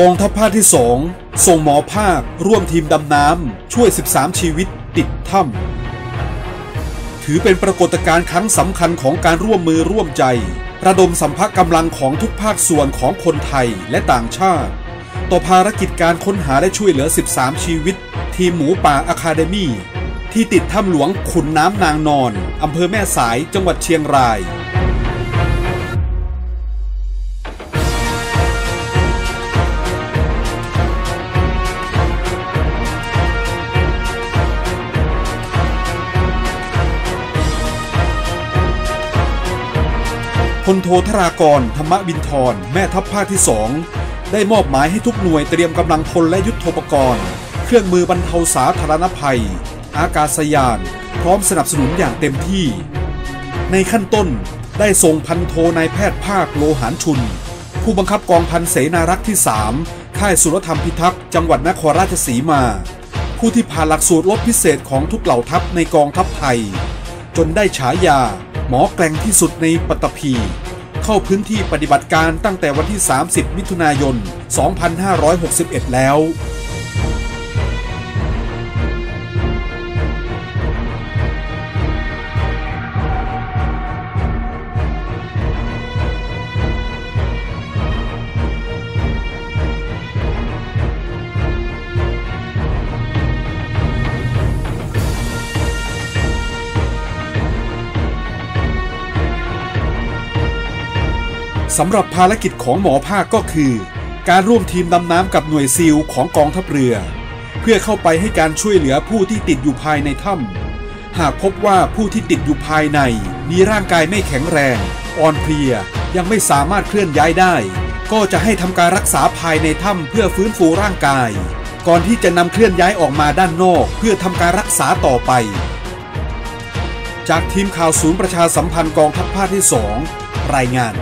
กองทัพภาคที่สองส่งหมอภาคร่วมทีมดำน้ำช่วย 13 ชีวิตติดถ้ำถือเป็นปรากฏการณ์ครั้งสำคัญของการร่วมมือร่วมใจ ระดมสัมภาระกำลังของทุกภาคส่วนของคนไทยและต่างชาติ ต่อภารกิจการค้นหาและช่วยเหลือ 13 ชีวิต ทีมหมูป่าอะคาเดมี่ที่ติดถ้ำหลวงขุนน้ำนางนอนอำเภอแม่สายจังหวัดเชียงราย ลโทธรากร ธรรมวินทร แม่ทัพภาคที่สองได้มอบหมายให้ทุกหน่วยเตรียมกำลังพลและยุทโธปกรณ์ เครื่องมือบรรเทาสาธารณภัย อากาศยาน พร้อมสนับสนุนอย่างเต็มที่ ในขั้นต้นได้ส่งพันโทนายแพทย์ภาคโลหารชุน ผู้บังคับกองพันเสนารักษ์ที่ 3 ค่ายสุรธรรมพิทักษ์จังหวัดนครราชสีมา ผู้ที่ผ่านหลักสูตรรบพิเศษของทุกเหล่าทัพในกองทัพไทย จนได้ฉายา มอแกร่งที่สุดในปัตตภี เข้าพื้นที่ปฏิบัติการตั้งแต่วันที่ 30 มิถุนายน 2561 แล้ว สำหรับภารกิจของหมอภาคก็คือ การร่วมทีมดำน้ำกับหน่วยซีลของกองทัพเรือ เพื่อเข้าไปให้การช่วยเหลือผู้ที่ติดอยู่ภายในถ้ำหากพบว่าผู้ที่ติดอยู่ภายใน มีร่างกายไม่แข็งแรง อ่อนเพลียยังไม่สามารถเคลื่อนย้ายได้ ก็จะให้ทำการรักษาภายในถ้ำเพื่อฟื้นฟูร่างกาย ก่อนที่จะนำเคลื่อนย้ายออกมาด้านนอกเพื่อทำการรักษาต่อไป จากทีมข่าวศูนย์ประชาสัมพันธ์กองทัพภาคที่ 2 รายงาน